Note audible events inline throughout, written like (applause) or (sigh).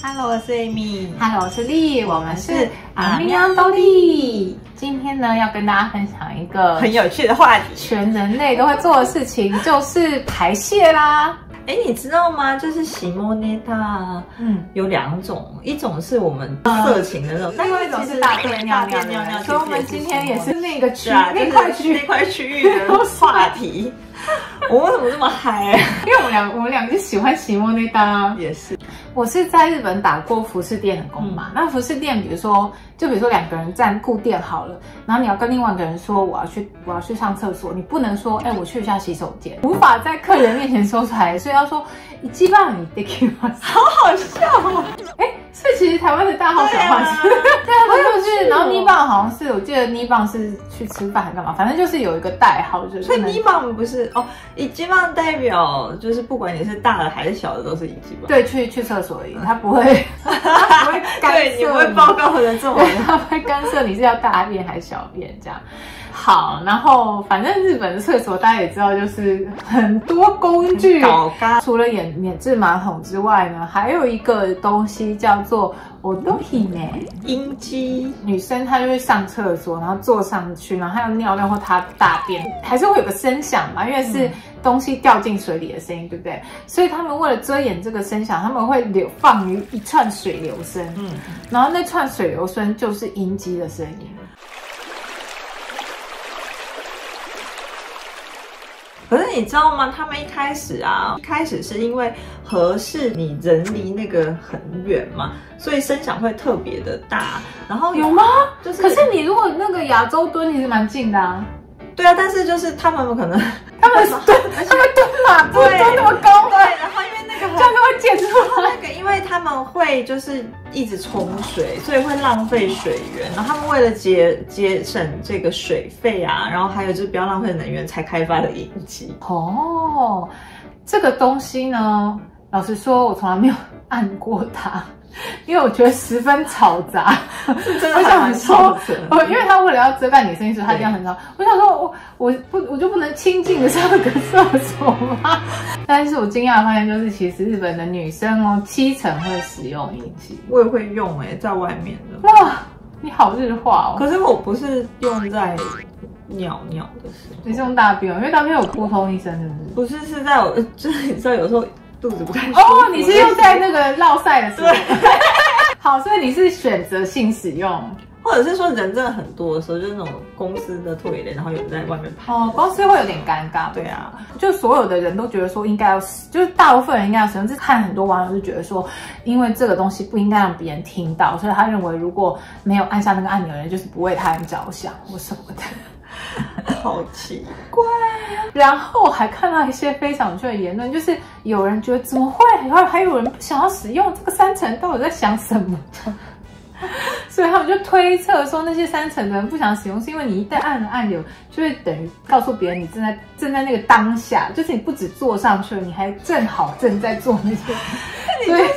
Hello，我是 Amy。Hello，我是丽，我们是阿咪阿咪安多利。今天呢，要跟大家分享一个很有趣的话题。全人类都会做的事情，就是排泄啦。哎，你知道吗？就是洗莫内塔，嗯，有两种，一种是我们色情的那种，另外一种是大便尿尿尿尿。所以我们今天也是那个区那块区那块区域的 (laughs) 话题。(laughs) 我为什么这么嗨？因为我们两我们两个就喜欢洗莫内搭。也是，我是在日本打过服饰店的工嘛，那服饰店比如说，就比如说两个人站固店好了，然后你要跟另外一个人说我要去我要去上厕所，你不能说哎、我去一下洗手间，(laughs) 无法在客人面前说出来，所以要说一基本上你好好笑哦。(laughs) 哎，所以其实台湾的大号小号是，对啊，他 (laughs) 就是，然后妮棒好像是我记得妮棒是去吃饭还干嘛，反正就是有一个代号，就是所以尼棒不是哦，以基棒代表就是不管你是大的还是小的都是一级棒。对去去厕所而已，他不会，(laughs) 他不会干涉对，你不会报告的这么 (laughs) 他不会干涉你是要大便还是小便这样。好，然后反正日本的厕所大家也知道，就是很多工具。除了免免治马桶之外呢，还有一个东西叫做 o d o h i m e 阴茎，女生她就会上厕所，然后坐上去，然后她要尿尿或她大便，还是会有个声响嘛，因为是东西掉进水里的声音，对不对？所以他们为了遮掩这个声响，他们会流放于一串水流声，嗯，然后那串水流声就是阴机的声音。可是你知道吗？他们一开始啊，一开始是因为合适你人离那个很远嘛，所以声响会特别的大。然后有吗？就是可是你如果那个亚洲蹲，你是蛮近的啊。对啊，但是就是他们可能他们蹲，就是一直冲水，所以会浪费水源。然后他们为了节节省这个水费啊，然后还有就是不要浪费能源，才开发了饮机。哦，这个东西呢，老实说，我从来没有按过它。(laughs) 因为我觉得十分嘈杂，是真的我想说因为他为了要遮盖你的声音，所以他一定要很吵。我想说，我我不我就不能清静的上个厕所吗？(laughs) 但是我惊讶的发现，就是其实日本的女生哦，七成会使用阴茎。我也会用哎、在外面的。哇，你好日化哦！可是我不是用在尿尿的时候，你是用大便哦，因为大便有扑通一声，是不是？不是是在我，(laughs) 就是你知道有时候肚子不太舒服哦，你是用在那个落晒的时候。(laughs) 好，所以你是选择性使用。或者是说人真的很多的时候，就是那种公司的拖累，然后有人在外面跑。哦，公司会有点尴尬。对啊，就所有的人都觉得说应该要使，就是大部分人应该要使用。这看很多网友就觉得说，因为这个东西不应该让别人听到，所以他认为如果没有按下那个按钮的人，就是不为他人着想或什么的。(laughs) 好奇怪。然后还看到一些非常有趣的言论，就是有人觉得怎么会，然后还有人不想要使用这个三层，到底在想什么？(laughs) 所以他们就推测说，那些三层的人不想使用，是因为你一旦按了按钮，就会等于告诉别人你正在正在那个当下，就是你不止坐上去了，你还正好正在做那些，(laughs) 所以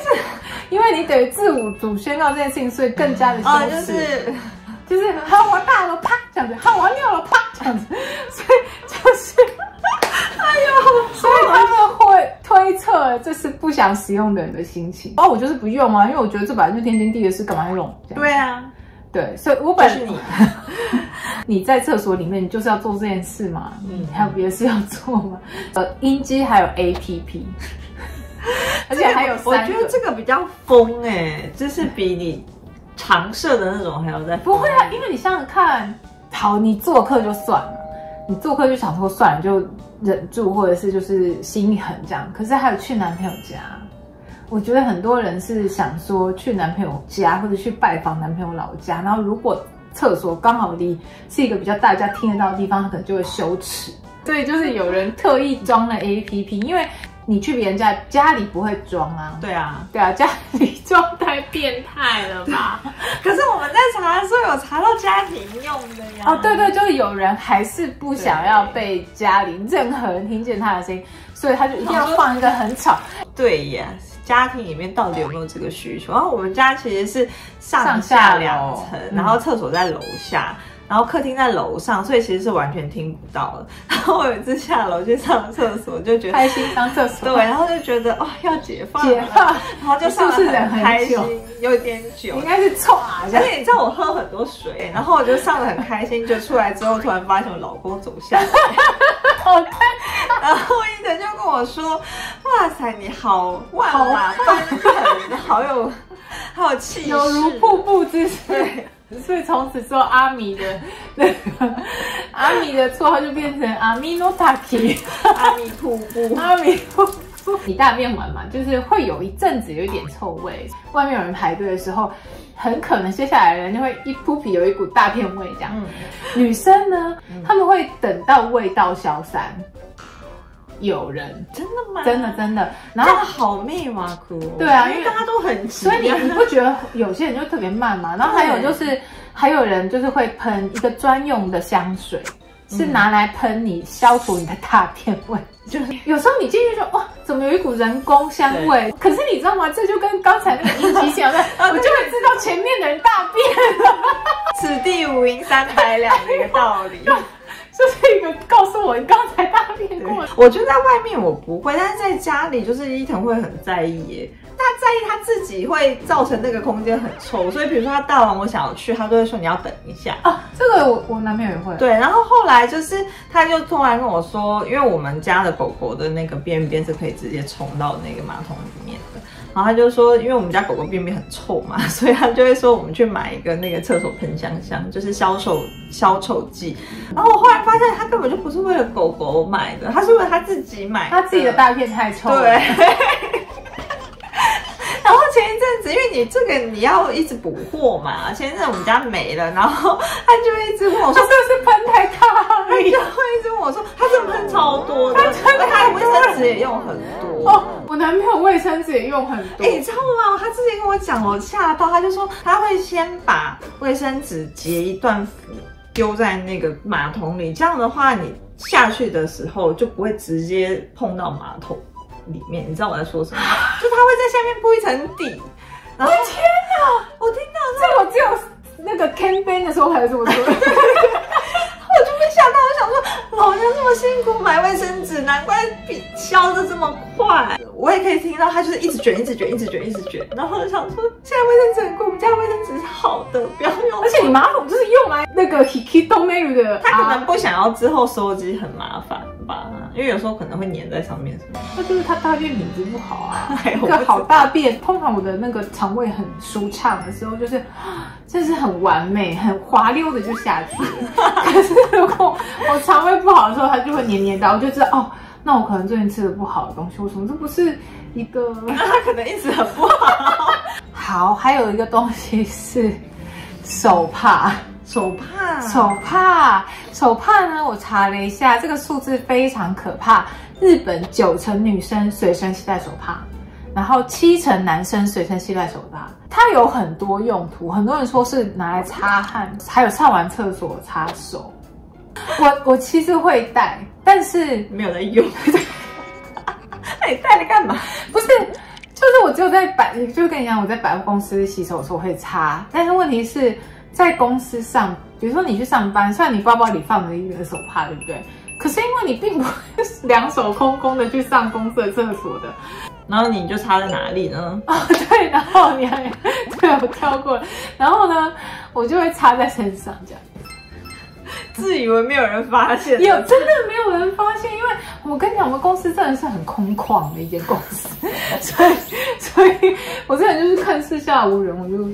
因为你等于自我主宣告这件事情，所以更加的羞啊，耻。就是就是好我大了啪这样子，好我尿了啪这样子，所以就是，哎呦，所以他们会推测这是不想使用的人的心情。哦，我就是不用啊，因为我觉得这本来就天经地义的事，干嘛要用？对啊，对，所以我本就是你，(laughs) 你在厕所里面，你就是要做这件事嘛，嗯嗯，还有别的事要做吗？呃，音机还有 APP，(laughs) 而且还有我觉得这个比较疯哎，就是比你常设的那种还要再不会啊，因为你想想看，好，你做客就算了，你做客就想说算了，就忍住，或者是就是心一狠这样。可是还有去男朋友家，我觉得很多人是想说去男朋友家或者去拜访男朋友老家，然后如果厕所刚好离是一个比较大家听得到的地方，可能就会羞耻。对，就是有人特意装了 APP，因为你去别人家家里不会装啊。对啊，对啊，家里装太变态了吧？(laughs) 可是我们在查的时候有查到家庭用的呀。哦，对对，就是有人还是不想要被家里任何人听见他的声音，所以他就一定要放一个很吵。对呀，家庭里面到底有没有这个需求？然后我们家其实是上上下两层，嗯然后厕所在楼下。然后客厅在楼上，所以其实是完全听不到的。(laughs) 然后我有一次下楼去上厕所，就觉得开心上厕所，对，然后就觉得哦要解放了，解放然后就上了是不是忍很开久心，有点久应。该是唰一下而且你知道我喝很多水，然后我就上的很开心，就出来之后突然发现我老公走下来，好看，然后伊藤就跟我说：“哇塞，你好万马奔腾，好有好有气势，有如瀑布之势。对。”所以从此之后，阿米的那个阿米的绰号就变成阿米诺塔奇，(laughs) 阿米瀑布。阿米瀑布。你大便完嘛，就是会有一阵子有一点臭味，外面有人排队的时候，很可能接下来的人就会一扑鼻有一股大便味这样。嗯，女生呢，他们会等到味道消散。有人真的吗？真的真的，然后好密码酷。对啊因为大家都很急所以你你不觉得有些人就特别慢嘛？(laughs) 然后还有就是，还有人就是会喷一个专用的香水，是拿来喷你消除你的大便味。就是有时候你进去就哇，怎么有一股人工香味？可是你知道吗？这就跟刚才那个一级讲的，我就会知道前面的人大便了，(laughs) 此地无银三百两的一个道理。(laughs) 就是一个告诉我你刚才大便过。我觉得在外面我不会，但是在家里就是伊藤会很在意耶。他在意他自己会造成那个空间很臭，所以比如说他大完我想要去，他都会说你要等一下。啊，这个我我男朋友也会。对，然后后来就是他就突然跟我说，因为我们家的狗狗的那个便便是可以直接冲到那个马桶里面的。然后他就说，因为我们家狗狗便便很臭嘛，(laughs) 所以他就会说我们去买一个那个厕所喷香香，就是消臭消臭剂。然后我后来发现他根本就不是为了狗狗买的，他是为了他自己买的，他自己的大便太臭了。对。因为你这个你要一直补货嘛，前一阵子我们家没了，然后他就一直问我说他是不是喷太大了他就？会一直问我说，他真的喷超多的，他真的而他的卫生纸也用很多。哦，我男朋友卫生纸也用很多。哎、你知道吗？他之前跟我讲，我吓到，他就说他会先把卫生纸截一段符丢在那个马桶里，这样的话你下去的时候就不会直接碰到马桶里面。你知道我在说什么吗？(laughs) 就他会在下面铺一层底。然后天哪！我听到这个我只有那个 campaign 的时候才这么说。(laughs) 我就被吓到，我想说，老娘这么辛苦买卫生纸，难怪比消的这么快。我也可以听到他就是一直卷，一直卷，一直卷，一直卷。然后我就想说，现在卫生纸很贵，我们家卫生纸是好的，不要用。而且你马桶就是用来那个 hiki o m e r 的，他可能不想要之后收集很麻烦吧，因为有时候可能会粘在上面什么。那就是他大便品质不好啊。(laughs) 哎一个好大便，通常我的那个肠胃很舒畅的时候，就是 (gasps) 就是很完美、很滑溜的就下去了。(laughs) 可是如果我肠胃不好的时候，它就会黏黏的，我就知道哦，那我可能最近吃的不好的东西，我什么这不是一个？那他可能一直很不好。(laughs) 好，还有一个东西是手帕。手帕，手帕，手帕呢？我查了一下，这个数字非常可怕。日本九成女生随身携带手帕，然后七成男生随身携带手帕。它有很多用途，很多人说是拿来擦汗，还有上完厕所擦手。我我其实会带，但是没有在用。那 (laughs) 你带来干嘛？不是，就是我只有在百，就跟你讲，我在百货公司洗手的时候会擦，但是问题是在公司上，比如说你去上班，虽然你包包里放了一个手帕，对不对？可是因为你并不会两手空空的去上公司的厕所的然后你就插在哪里呢？哦、对，然后你还对我跳过了，然后呢，我就会插在身上这样。自以为没有人发现，有真的没有人发现，因为我跟你讲，我们公司真的是很空旷的一间公司，所以所以我这人就是看四下无人，我就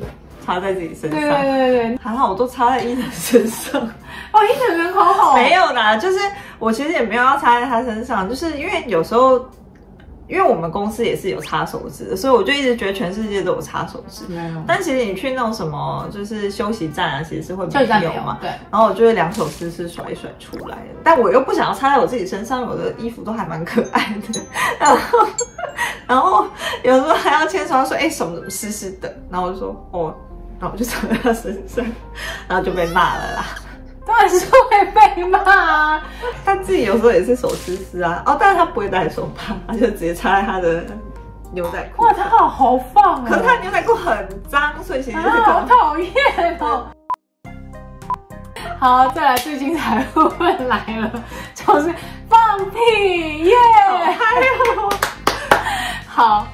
插在自己身对上。对对对，还好我都插在伊藤身上。(laughs) 哦，一整人好好，没有啦，就是我其实也没有要插在他身上，就是因为有时候，因为我们公司也是有擦手指的，所以我就一直觉得全世界都有擦手指。没有，但其实你去那种什么就是休息站啊，其实是会没有嘛。对，然后我就会两手湿湿甩一甩出来的，但我又不想要插在我自己身上，我的衣服都还蛮可爱的。(laughs) 然后，然后有时候还要牵手，他说：“哎、手怎么湿湿的？”然后我就说：“哦。”然后我就插在他身上，然后就被骂了啦。当然是会被骂啊。他自己有时候也是手湿湿啊，哦，但是他不会戴手帕，他就直接插在他的牛仔裤哇，他好豪放啊！可是他的牛仔裤很脏，所以其实啊，好讨厌哦。好，再来最精彩的部分来了，就是放屁耶！还有，(laughs) 好，